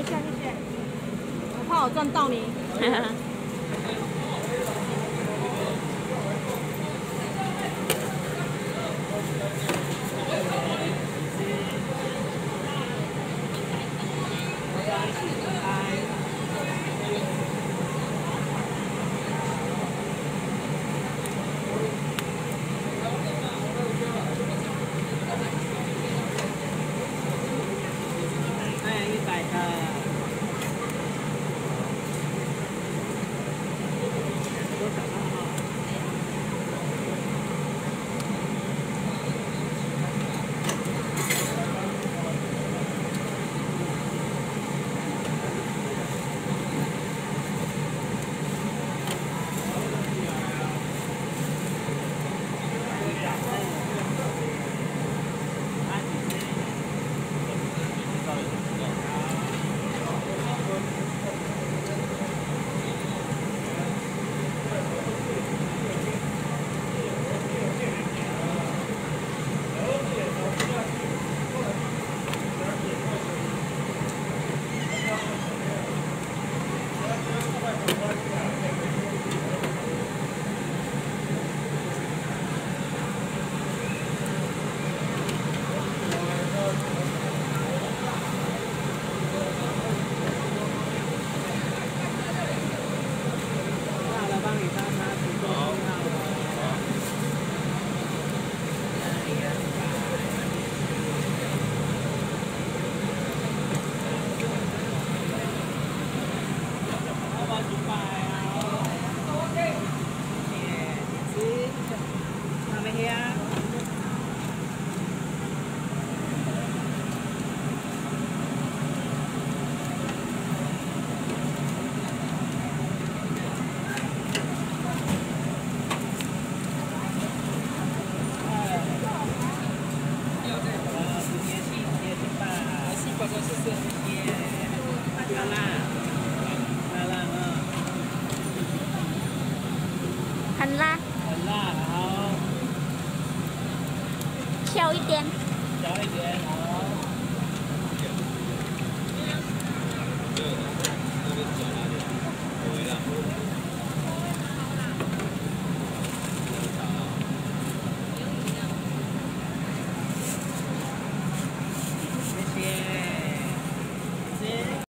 一下，谢谢。我怕我撞到你。很辣很辣然后小一点小一点